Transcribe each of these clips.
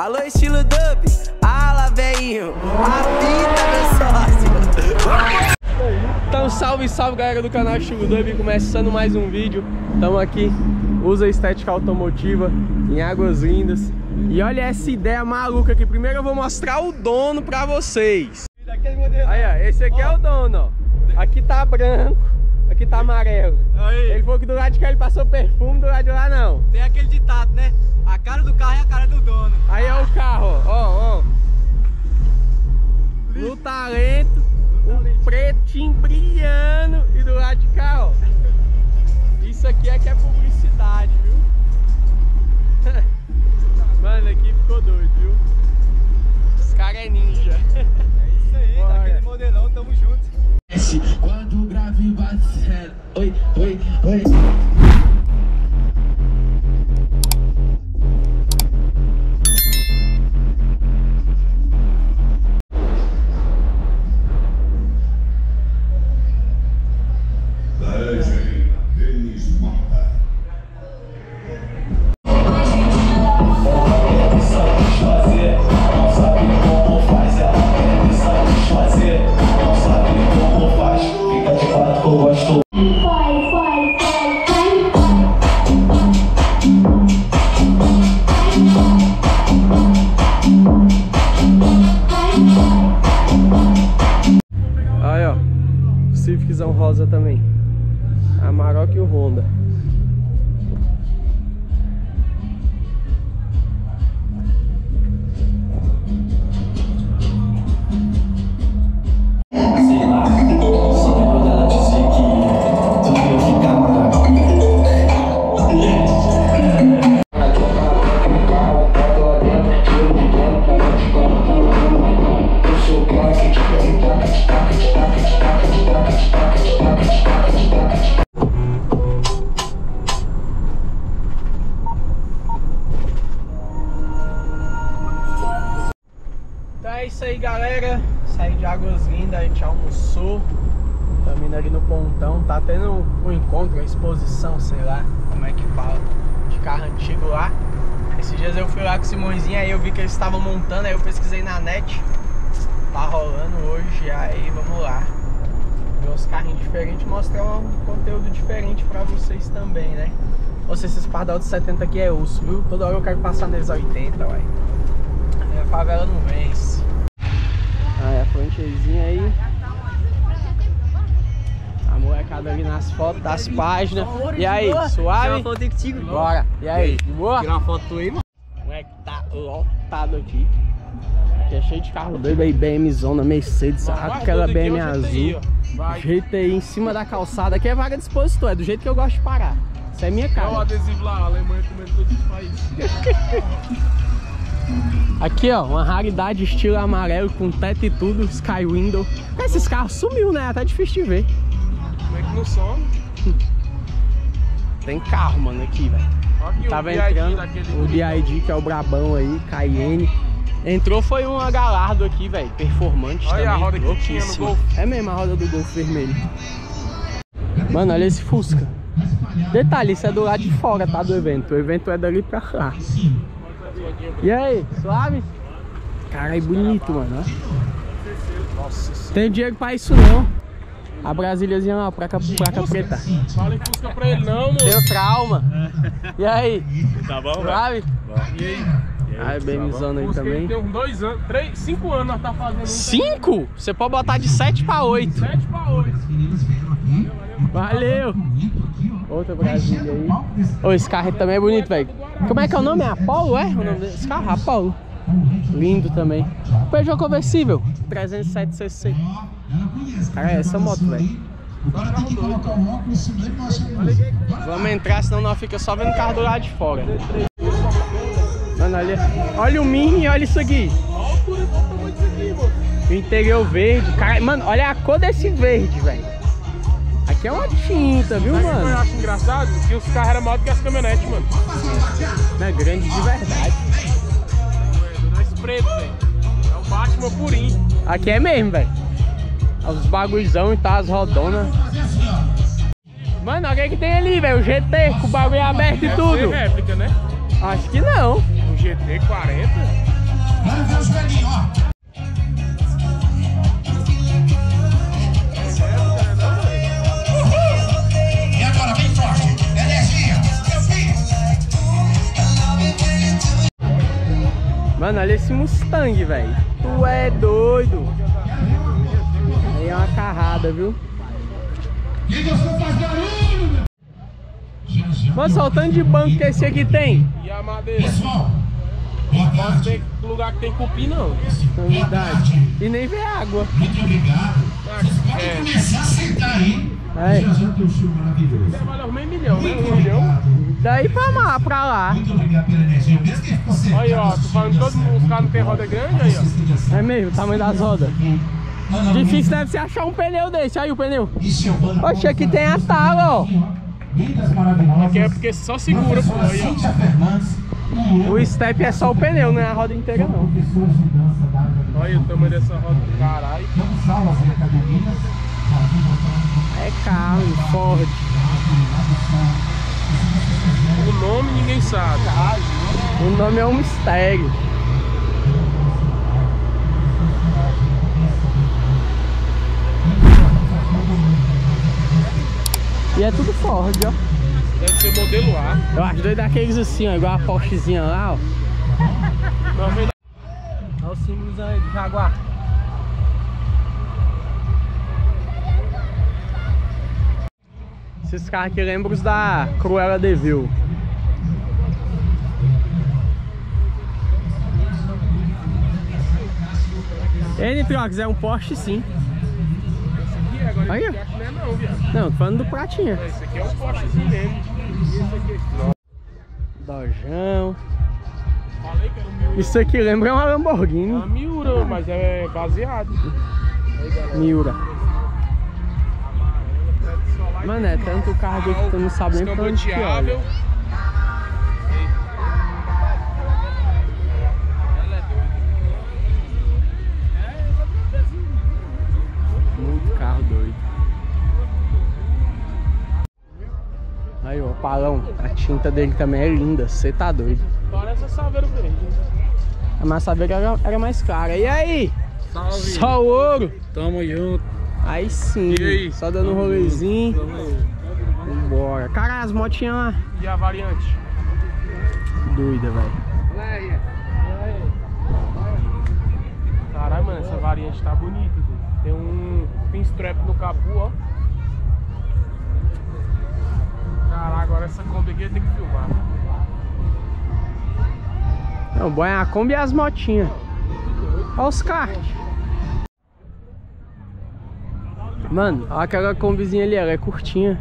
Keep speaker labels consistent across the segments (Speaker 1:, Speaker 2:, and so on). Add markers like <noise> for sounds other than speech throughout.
Speaker 1: Alô, estilo dub, ala, velhinho, a fita, meu sócio.
Speaker 2: Então salve, salve galera do canal Estilo Dub, começando mais um vídeo. Estamos aqui, usa estética automotiva em Águas Lindas. E olha essa ideia maluca aqui, primeiro eu vou mostrar o dono pra vocês. Aí ó, esse aqui é o dono, ó. Aqui tá branco, aqui tá amarelo
Speaker 3: Aí.
Speaker 2: Ele falou que do lado de cá ele passou perfume, do lado de lá não
Speaker 3: Tem aquele ditado, né? A cara do carro é a cara do dono.
Speaker 2: Aí é o carro, ó, ó No talento, o pretinho brilhando e do lado de cá, ó Isso aqui é que é publicidade, viu? <laughs> Mano, aqui ficou doido, viu? Os caras é ninja <laughs>
Speaker 3: É isso aí,
Speaker 2: Bora.
Speaker 3: daquele modelão, tamo junto.
Speaker 2: É isso aí galera. Saí de Águas Lindas, a gente almoçou. Indo ali no pontão Tá tendo um encontro, uma exposição, sei lá Como é que fala De carro antigo lá. Esses dias eu fui lá com o Simõezinho Aí eu vi que eles estavam montando Aí eu pesquisei na net. Tá rolando hoje, aí vamos lá. Ver uns carrinhos diferentes Mostrar um conteúdo diferente pra vocês também, né? Ou seja, esses pardal de 70 aqui é osso, viu? Toda hora eu quero passar neles a 80, uai. A favela não vence. Frontezinha aí. A molecada ali nas fotos das páginas. E aí, suave?
Speaker 3: foto contigo.
Speaker 2: Bora. E aí, de boa?
Speaker 3: Tirar uma foto aí, mano.
Speaker 2: Moleque tá lotado aqui. Aqui é cheio de carro doido aí, BM Zona, Mercedes, aquela BM azul. Jeito aí em cima da calçada. Aqui é vaga de expositor, é do jeito que eu gosto de parar. Isso é minha
Speaker 4: Olha o
Speaker 2: cara.
Speaker 4: adesivo lá, a Alemanha comendo todos os países.
Speaker 2: Aqui, ó, uma raridade estilo amarelo com teto e tudo, Sky Window. Esses carros sumiu, né? Até difícil de ver.
Speaker 4: Como é que não some?
Speaker 2: Tem carro, mano, aqui, velho.
Speaker 4: Olha
Speaker 2: Tava
Speaker 4: o BID
Speaker 2: entrando o DID, que é o brabão aí, Cayenne. Entrou foi um Galardo aqui, velho, performante
Speaker 4: Olha a
Speaker 2: também,
Speaker 4: roda que tinha no. Golf.
Speaker 2: É mesmo a roda do Golf vermelho. Mano, olha esse Fusca. Detalhe, isso é do lado de fora, tá, do evento. O evento é dali pra cá. E aí, suave? Caralho, bonito, mano.
Speaker 4: Nossa
Speaker 2: Tem dinheiro pra isso não. A Brasíliazinha lá, placa, placa preta.
Speaker 4: Fala em Fusca pra ele não, moço.
Speaker 2: Deu trauma. E aí?
Speaker 4: Tá bom,
Speaker 2: Suave?
Speaker 4: E aí?
Speaker 2: Aí, BMzona aí
Speaker 4: Fusca ele
Speaker 2: também.
Speaker 4: tem uns dois anos, três, cinco anos nós tá fazendo.
Speaker 2: Cinco? Você pode botar de 7 pra 8.
Speaker 4: Sete pra oito.
Speaker 2: Valeu! Outra Brasília aí. Ô, esse carro também é bonito, velho. Como é que é o nome? É Apollo, é? O nome desse carro? Apollo. Lindo também. Peugeot conversível. 307 cc. Cara, é essa moto, velho. Vamos entrar, senão nós fica só vendo o carro do lado de fora. Mano, olha, olha o Mini e olha isso aqui. O interior verde. Cara, mano, olha a cor desse verde, velho. Aqui é uma tinta, viu,
Speaker 4: Sabe o que eu
Speaker 2: mano?
Speaker 4: acho engraçado? Que os carros eram maiores que as caminhonetes, mano.
Speaker 2: Não é grande de verdade.
Speaker 4: É, nós preto, velho. É o Batman purinho.
Speaker 2: Aqui é mesmo, velho. Os bagulhozão e tá, as rodonas. Mano, olha o que tem ali, velho. O GT com o bagulho aberto e tudo.
Speaker 4: ser réplica, né?
Speaker 2: Acho que não.
Speaker 4: GT 40?
Speaker 5: Vamos ver os velhinhos, ó.
Speaker 2: Mano, olha esse Mustang, velho. Tu é doido. Aí é uma carrada, viu?
Speaker 5: Você.
Speaker 2: Mano, só o tanto de banco que esse aqui tem.
Speaker 4: E a madeira?
Speaker 5: Pessoal, boa
Speaker 4: Não
Speaker 5: tarde.
Speaker 4: tem lugar que tem cupim, não.
Speaker 5: Boa
Speaker 2: Verdade.
Speaker 5: tarde.
Speaker 2: E nem vê água.
Speaker 5: Muito obrigado. Vocês podem
Speaker 4: É.
Speaker 5: começar a sentar aí.
Speaker 2: É.
Speaker 5: Já já tem um show maravilhoso.
Speaker 4: Trabalha uns meio milhão, né? Um milhão.
Speaker 2: Daí pra, lá, pra lá.
Speaker 5: Muito obrigado pela energia. Mesmo que você.
Speaker 4: Aí, ó, tu falando todo mundo, os caras não tem roda grande aí, ó.
Speaker 2: É mesmo, o tamanho das rodas. Difícil deve ser achar um pneu desse. Aí o pneu. Oxe, aqui tem a tala, ó.
Speaker 4: Que é porque só segura, pô. Aí, ó.
Speaker 5: E
Speaker 2: O step é só o pneu, não é a roda inteira não.
Speaker 4: Olha o tamanho dessa roda do caralho.
Speaker 2: É carro, Ford.
Speaker 4: O nome ninguém sabe.
Speaker 2: O nome é um mistério. E é tudo Ford, ó.
Speaker 4: Deve ser modelo A.
Speaker 2: Eu acho doido daqueles assim, ó, igual a Porschezinha lá, ó. Olha os símbolos aí do Jaguar. Esses carros aqui lembram os da Cruella de Vil. N-Trox é um Porsche sim.
Speaker 4: aqui, agora
Speaker 2: Aí,
Speaker 4: esse aqui que não é não, viado.
Speaker 2: Não, tô falando do Pratinha.
Speaker 4: Esse aqui é um Porschezinho mesmo. Aqui?
Speaker 2: Dojão. Isso aqui lembra uma
Speaker 4: É uma
Speaker 2: Lamborghini.
Speaker 4: Miura, mas é baseado.
Speaker 2: Miura. Mano, é tanto carro aqui que tu não sabe nem pra onde que olha. A tinta dele também é linda. Você tá doido.
Speaker 4: Parece a Saveiro Verde.
Speaker 2: A massa verde era, era mais cara. E aí?
Speaker 4: Salve.
Speaker 2: Só o ouro?
Speaker 4: Tamo junto.
Speaker 2: Aí sim.
Speaker 4: E aí?
Speaker 2: Só dando um rolezinho. Vambora. Cara, as motinhas lá.
Speaker 4: E a variante?
Speaker 2: Doida, velho.
Speaker 4: Caralho, mano, essa variante tá bonita. velho. Tem um pinstrap no capu, ó. Caralho, agora essa Kombi aqui tem que filmar.
Speaker 2: Não, bom é a Kombi e as motinhas. Olha os kart. Mano, olha aquela Kombizinha ali, ela é curtinha.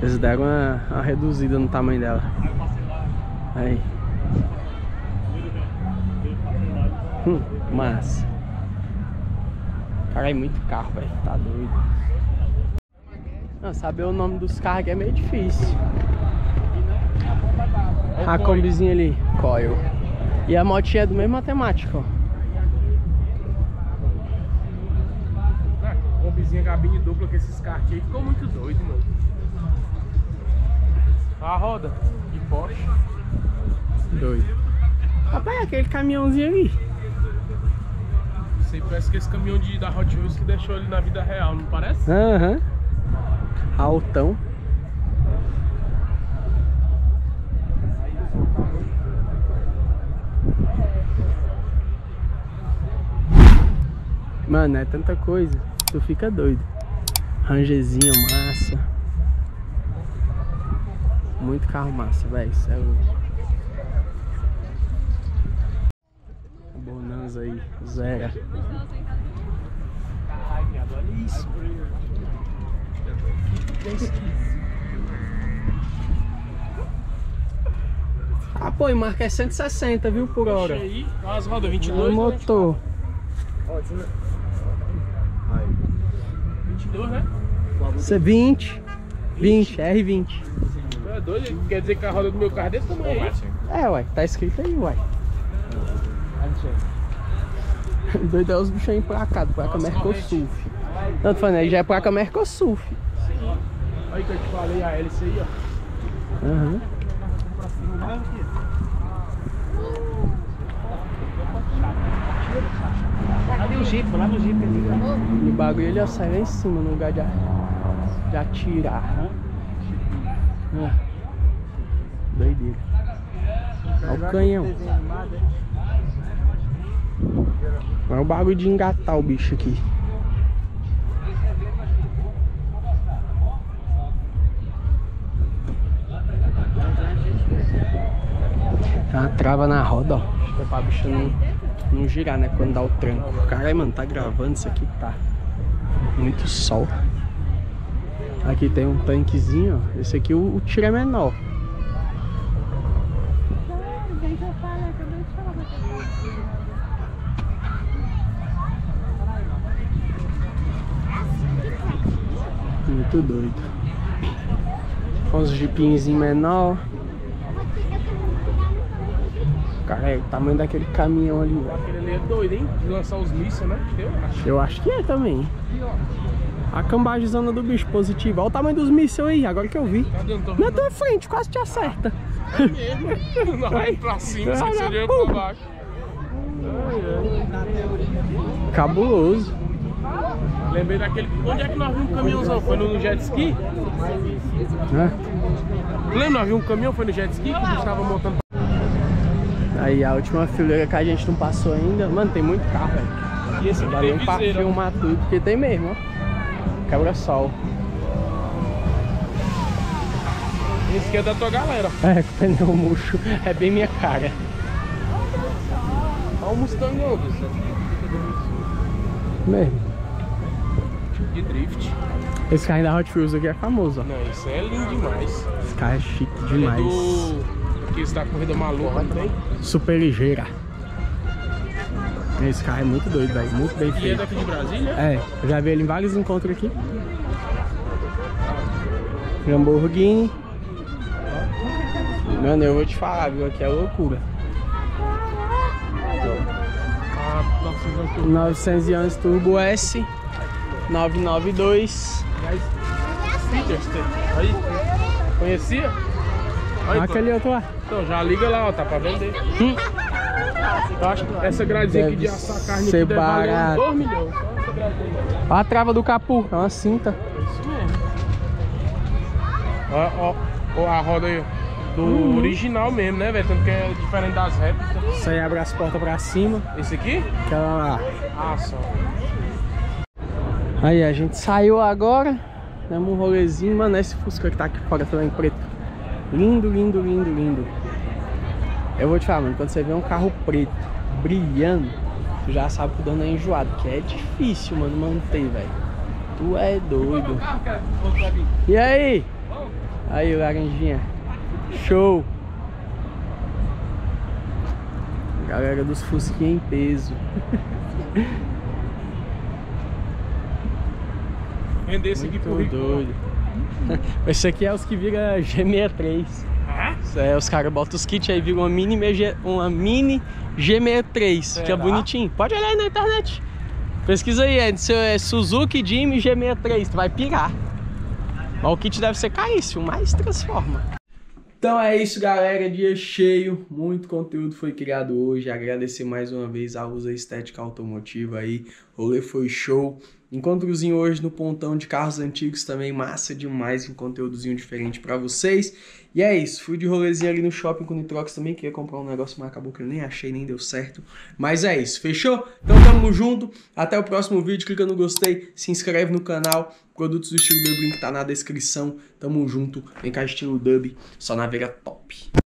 Speaker 2: Eles deram uma, uma reduzida no tamanho dela. Aí. Hum, massa. Caralho, muito carro, velho. Tá doido. Não, saber o nome dos carros aqui é meio difícil. A combizinha ali, coil. E a motinha é do mesmo matemático, ó.
Speaker 4: Ah, Kombizinha cabine dupla com esses carros aqui ficou muito doido, mano. A roda de Porsche.
Speaker 2: Doido. Rapaz, é aquele caminhãozinho ali.
Speaker 4: Sei, parece que esse caminhão de, da Hot Wheels que deixou ele na vida real, não parece?
Speaker 2: Aham. Altão. Mano, é tanta coisa. Tu fica doido. Rangezinha massa. Muito carro massa, velho. Isso é louco. Bonanza aí, zero.
Speaker 4: Viado, olha isso.
Speaker 2: Ah, pô, e marca é 160, viu, por hora.
Speaker 4: Aí, as rodas
Speaker 2: É
Speaker 4: 22, né?
Speaker 2: motor.
Speaker 4: 22, né?
Speaker 2: Isso é 20. 20, R20.
Speaker 4: Tu É doido? Quer dizer que a roda do meu carro é desse tamanho aí?
Speaker 2: É, uai, tá escrito aí, uai. <laughs> Doido é os bichos aí emplacados, placa
Speaker 4: Nossa,
Speaker 2: Mercosul. Não, tô falando, aí já é placa Mercosul.
Speaker 4: Olha que eu te falei, a hélice aí, ó.
Speaker 2: Aham.
Speaker 4: Ali o Jeep, lá no Jeep ali.
Speaker 2: E o bagulho ele ó, sai lá em cima no lugar de, de atirar. Ó. Doideira. Olha o canhão. Olha o bagulho de engatar o bicho aqui. Tem uma trava na roda, ó. Acho que é pra bicho não, não girar, né? Quando dá o tranco. Caralho, mano, tá gravando isso aqui, tá. Muito sol. Aqui tem um tanquezinho, ó. Esse aqui o, o tiro é menor. Muito doido. Uns jipinhos menor. É o tamanho daquele caminhão ali, velho.
Speaker 4: Aquele ali é doido, hein? De lançar os mísseis, né? Eu acho.
Speaker 2: Eu acho que é também. A cambagezona do bicho positiva. Olha o tamanho dos mísseis aí, agora que eu vi.
Speaker 4: Tô
Speaker 2: Na
Speaker 4: vendo.
Speaker 2: tua frente, quase te acerta.
Speaker 4: mesmo. <laughs> Não, vai pra cima, sem ser dinheiro pra baixo.
Speaker 2: Cabuloso.
Speaker 4: Lembrei daquele. Onde é que nós vimos um caminhãozão? Foi no jet ski?
Speaker 2: né?
Speaker 4: Lembra? Nós vimos um caminhão, foi no jet ski que a gente tava montando.
Speaker 2: Aí a última fileira que a gente não passou ainda. Mano, tem muito carro, velho.
Speaker 4: E esse
Speaker 2: Não dá nem pra filmar tudo, porque tem mesmo, ó. Quebra-sol.
Speaker 4: Esse aqui é da tua galera.
Speaker 2: É, <laughs> com pneu murcho. É bem minha cara.
Speaker 4: Olha o Mustangão, bicho.
Speaker 2: Mesmo.
Speaker 4: De drift.
Speaker 2: Esse carro da Hot Wheels aqui é famoso, ó.
Speaker 4: Não, isso é lindo demais.
Speaker 2: Esse carro é chique
Speaker 4: Ele
Speaker 2: demais.
Speaker 4: É do. Aqui está corrida maluca, tem?
Speaker 2: Super ligeira. Esse carro é muito doido, velho. Muito bem
Speaker 4: E é
Speaker 2: feito.
Speaker 4: daqui de Brasília?
Speaker 2: É, eu já vi ele em vários encontros aqui. Lamborghini. Mano, eu vou te falar, viu? Aqui é loucura.
Speaker 4: Ah, nossa, não tô.
Speaker 2: 911 Turbo S. 992.
Speaker 4: Peterson. Aí. Conhecia? Aí,
Speaker 2: Aquele outro lá.
Speaker 4: Então, já liga lá, ó, tá pra vender.
Speaker 2: Hum.
Speaker 4: Eu acho que essa gradezinha aqui
Speaker 2: Deve
Speaker 4: de assar carne
Speaker 2: ser
Speaker 4: aqui deve
Speaker 2: barato.
Speaker 4: 2 milhões.
Speaker 2: Olha a trava do capu. É uma cinta.
Speaker 4: Isso mesmo. Ó, ó, a roda aí. Do
Speaker 2: Uhum.
Speaker 4: original mesmo, né, velho? Tanto que é diferente das réplicas.
Speaker 2: Isso aí abre as portas pra cima.
Speaker 4: Esse aqui?
Speaker 2: Aquela lá.
Speaker 4: Ah, só.
Speaker 2: Aí, a gente saiu agora. Demos um rolezinho. Mano, esse Fusca que tá aqui fora também, preto. Lindo, lindo, lindo, lindo. Eu vou te falar, mano, quando você vê um carro preto brilhando, tu já sabe que o dono é enjoado, que é difícil, mano, manter, velho. Tu é doido. E aí? Aí, laranjinha. Show. Galera dos Fusquinha em peso.
Speaker 4: Vender esse aqui pro
Speaker 2: doido. <laughs> Esse aqui é os que vira G63.
Speaker 4: Ah?
Speaker 2: Isso é, os caras botam os kits aí, viram uma mini, MG uma mini G63, que é
Speaker 4: Será?
Speaker 2: bonitinho. Pode olhar aí na internet. Pesquisa aí, é, seu- é Suzuki Jimmy G63, tu vai pirar. Mas o kit deve ser caríssimo, mas transforma. Então é isso, galera. Dia cheio, muito conteúdo foi criado hoje. Agradecer mais uma vez a Usa Estética Automotiva aí. O rolê foi show. Encontrozinho hoje no pontão de carros antigos também, massa demais, um conteúdozinho diferente pra vocês. E é isso, fui de rolezinho ali no shopping com o Nitrox também, queria comprar um negócio, mas acabou que eu nem achei, nem deu certo. Mas é isso, fechou? Então tamo junto, até o próximo vídeo, clica no gostei, se inscreve no canal, produtos do estilo Dub, link tá na descrição. Tamo junto, vem cá estilo Dub, só na veira top.